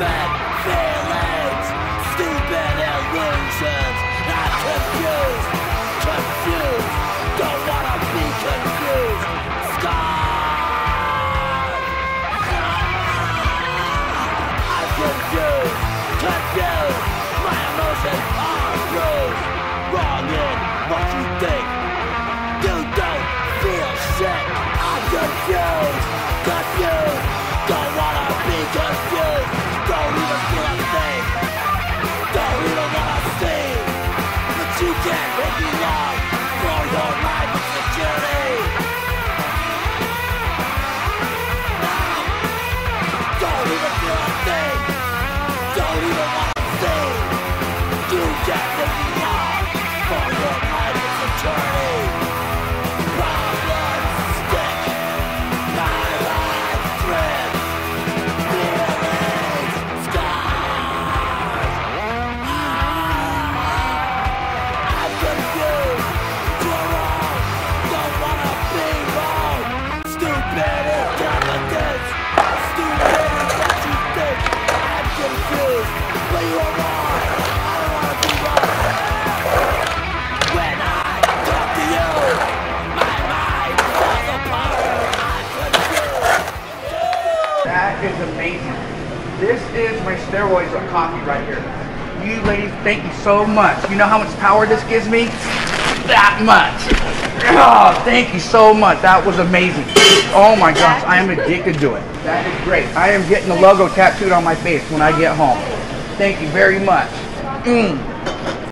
stupid feelings, stupid illusions. I'm confused, confused, don't wanna be confused. Scarred. I'm confused, confused, my emotions are bruised. Wrong in what you think. That is amazing. This is my steroids of coffee right here. You ladies, thank you so much. You know how much power this gives me? That much. Oh, thank you so much. That was amazing. Oh my gosh, I am addicted to it. That is great. I am getting the logo tattooed on my face when I get home. Thank you very much. Mm.